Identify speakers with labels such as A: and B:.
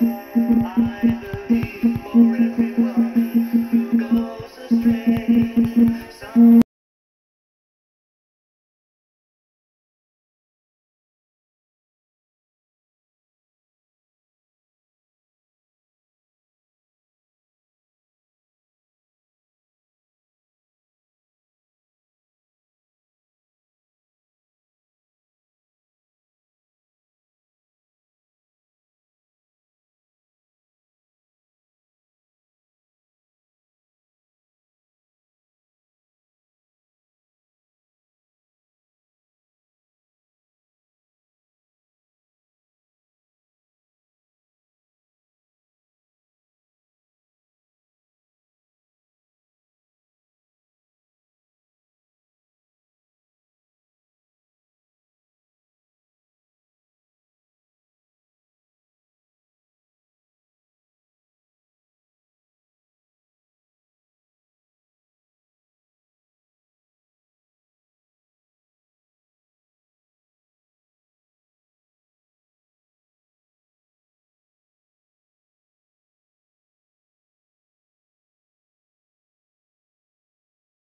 A: I believe.